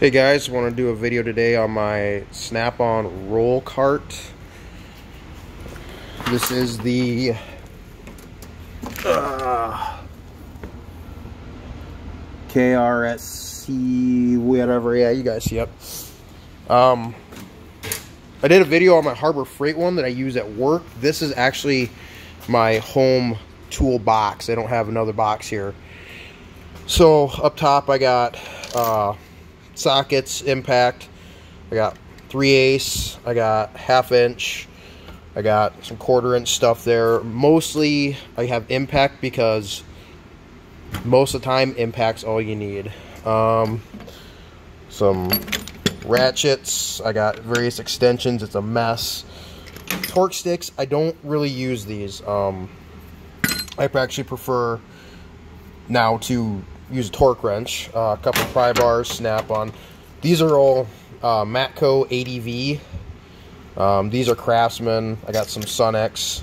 Hey guys, want to do a video today on my Snap-on roll cart. This is the uh, KRSC whatever. Yeah, you guys see it. Um, I did a video on my Harbor Freight one that I use at work. This is actually my home tool box. I don't have another box here. So up top I got uh, sockets, impact. I got 3 ace, I got half inch, I got some quarter inch stuff there. Mostly I have impact because most of the time impact's all you need. Um, some ratchets, I got various extensions, it's a mess. Torque sticks, I don't really use these. Um, I actually prefer now to use a torque wrench, uh, a couple pry bars, snap on. These are all uh, Matco ADV. Um, these are Craftsman. I got some Sunex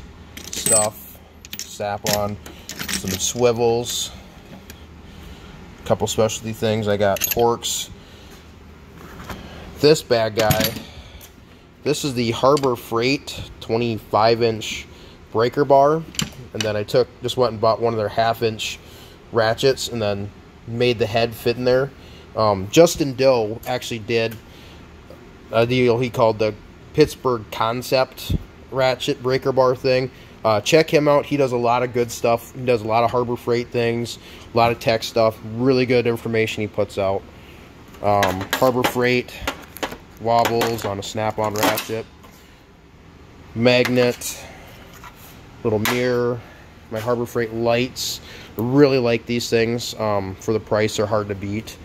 stuff, snap on, some swivels, a couple specialty things. I got Torx. This bad guy, this is the Harbor Freight 25 inch breaker bar. And then I took, just went and bought one of their half inch ratchets and then made the head fit in there. Um, Justin Dow actually did a deal he called the Pittsburgh Concept ratchet breaker bar thing. Uh, check him out. He does a lot of good stuff. He does a lot of Harbor Freight things, a lot of tech stuff. Really good information he puts out. Um, Harbor Freight wobbles on a snap-on ratchet, magnet, little mirror, my Harbor Freight lights. Really like these things. Um, for the price, they're hard to beat.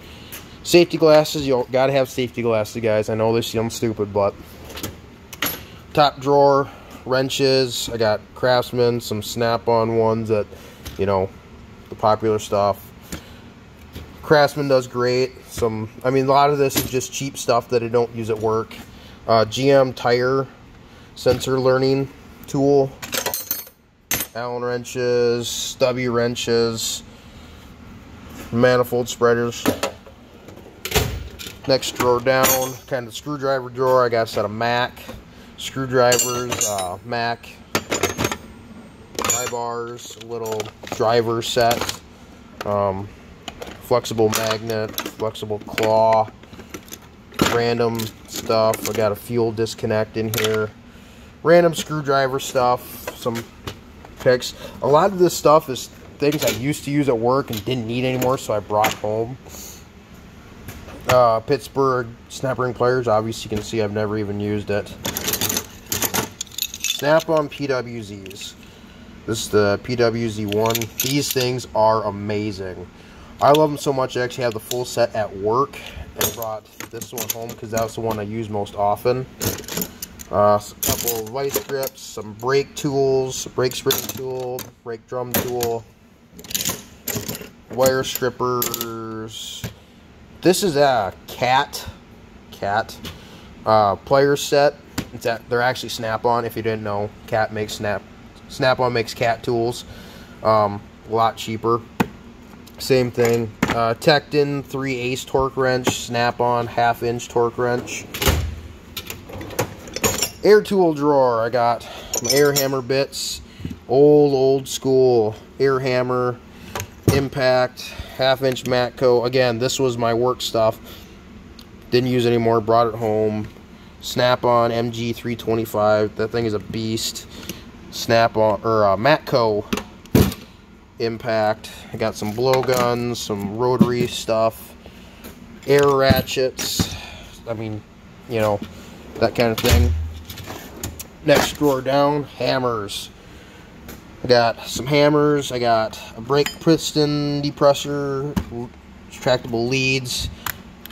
Safety glasses, you gotta have safety glasses, guys. I know this sounds stupid, but top drawer, wrenches. I got Craftsman, some Snap-on ones that, you know, the popular stuff. Craftsman does great. Some, I mean, a lot of this is just cheap stuff that I don't use at work. Uh, GM tire sensor learning tool. Allen wrenches, stubby wrenches, manifold spreaders. Next drawer down, kind of screwdriver drawer. I got a set of Mac screwdrivers, uh, Mac pry bars, little driver set, um, flexible magnet, flexible claw, random stuff. I got a fuel disconnect in here, random screwdriver stuff, some picks. A lot of this stuff is things I used to use at work and didn't need anymore, so I brought home uh, Pittsburgh snap ring pliers. Obviously, you can see I've never even used it. Snap-on PWZs. This is the PWZ1. These things are amazing. I love them so much I actually have the full set at work and brought this one home because that's the one I use most often. Uh, a couple of vice grips, some brake tools, brake spring tool, brake drum tool, wire strippers, this is a cat, cat uh, player set. It's at, they're actually Snap-on. If you didn't know, Cat makes Snap. Snap-on makes cat tools. Um, a lot cheaper. Same thing. Uh, Tekton 3 ace torque wrench. Snap-on half inch torque wrench. Air tool drawer. I got my air hammer bits. Old, old school air hammer. Impact half inch Matco. Again, this was my work stuff. Didn't use anymore, brought it home. Snap-on MG325. That thing is a beast. Snap-on, or uh, Matco impact. I got some blowguns, some rotary stuff, air ratchets. I mean, you know, that kind of thing. Next drawer down, hammers. I got some hammers. I got a brake piston depressor, retractable leads,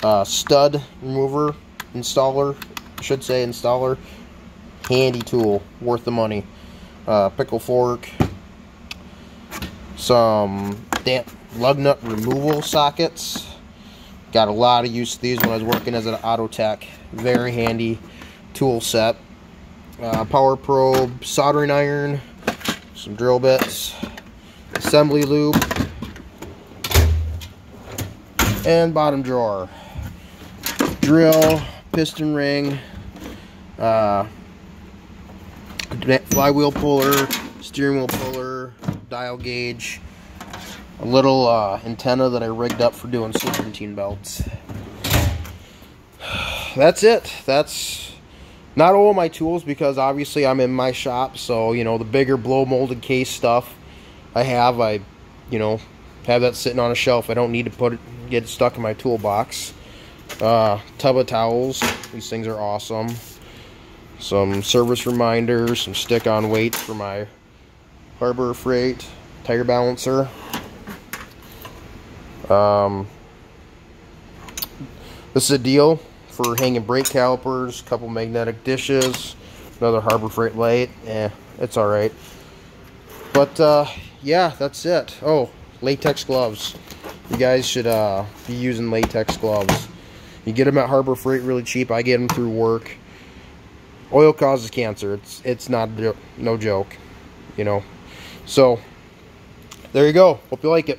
uh, stud remover installer, I should say installer. Handy tool, worth the money. Uh, pickle fork, some damp lug nut removal sockets. Got a lot of use of these when I was working as an auto tech. Very handy tool set. Uh, power probe, soldering iron, some drill bits, assembly loop, and bottom drawer. drill, piston ring, uh, flywheel puller, steering wheel puller, dial gauge, a little uh, antenna that I rigged up for doing serpentine belts. That's it. That's not all my tools because obviously I'm in my shop, so you know the bigger blow molded case stuff I have, I you know have that sitting on a shelf. I don't need to put it get it stuck in my toolbox. Uh, tub of towels. These things are awesome. Some service reminders, some stick-on weights for my Harbor Freight tire balancer. Um, this is a deal for hanging brake calipers, couple magnetic dishes, another Harbor Freight light. Eh, it's alright. But, uh, yeah, that's it. Oh, latex gloves. You guys should uh, be using latex gloves. You get them at Harbor Freight really cheap. I get them through work. Oil causes cancer. It's it's not no joke, you know. So there you go. Hope you like it.